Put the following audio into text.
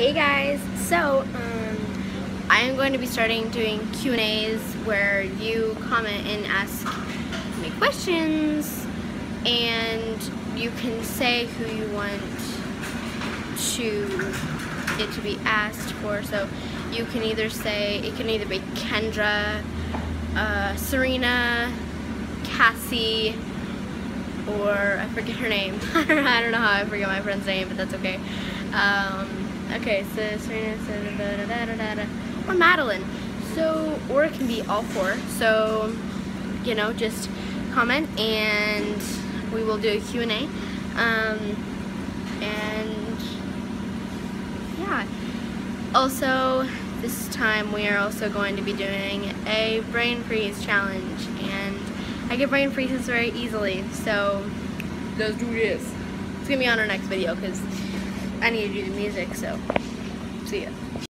Hey guys, so um, I am going to be starting doing Q&As where you comment and ask me questions and you can say who you want to it to be asked for. So you can either say, it can either be Kendra, uh, Serena, Cassie, or I forget her name. I don't know how I forget my friend's name, but that's okay. Um, okay, so Serena, said da da, da, da, da, or Madeline. So, or it can be all four. So, you know, just comment and we will do a Q&A. Um, and yeah. Also, this time we are also going to be doing a brain freeze challenge and I get brain freezes very easily, so let's do this. It's gonna be on our next video because I need to do the music, so see ya.